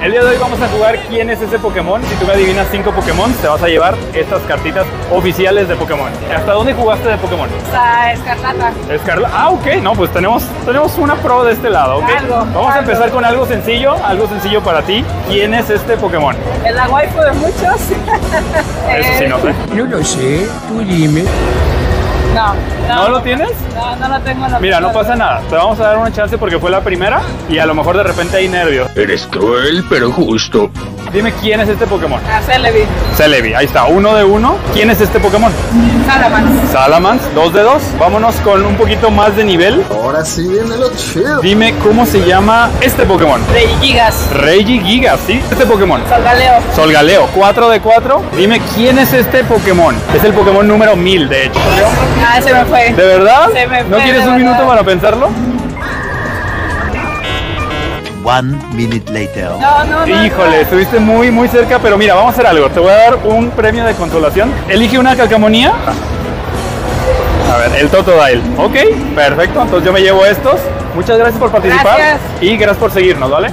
El día de hoy vamos a jugar quién es ese Pokémon. Si tú me adivinas cinco Pokémon, te vas a llevar estas cartitas oficiales de Pokémon. ¿Hasta dónde jugaste de Pokémon? Está escarlata. Escarla. Ah, ok. No, pues tenemos, tenemos una pro de este lado, ¿ok? Algo, vamos a empezar con algo sencillo, algo sencillo para ti. ¿Quién es este Pokémon? Es la waifu de muchos. Eso sí, no sé. No lo sé, tú dime. No, no. ¿No lo tienes? No, no lo tengo en la Mira, no pasa nada. Te vamos a dar una chance porque fue la primera y a lo mejor de repente hay nervios. Eres cruel, pero justo. Dime quién es este Pokémon. Ah, Celebi. Celebi, ahí está, uno de uno. ¿Quién es este Pokémon? Salamence. Salamence, dos de dos. Vámonos con un poquito más de nivel. Ahora sí viene lo chido. Dime cómo se llama este Pokémon. Rey Gigas. Reggie Gigas, ¿sí? Este Pokémon. Solgaleo. Solgaleo, 4 de 4. Dime quién es este Pokémon. Es el Pokémon número 1000, de hecho. Ah, se me fue. ¿De verdad? Se me ¿No fue, quieres de un minuto para pensarlo? One minute later. No, no, no. Híjole, estuviste muy, muy cerca, pero mira, vamos a hacer algo. Te voy a dar un premio de consolación. Elige una calcamonía. A ver, el Totodile. Ok, perfecto. Entonces yo me llevo estos. Muchas gracias por participar. Gracias. Y gracias por seguirnos, ¿vale?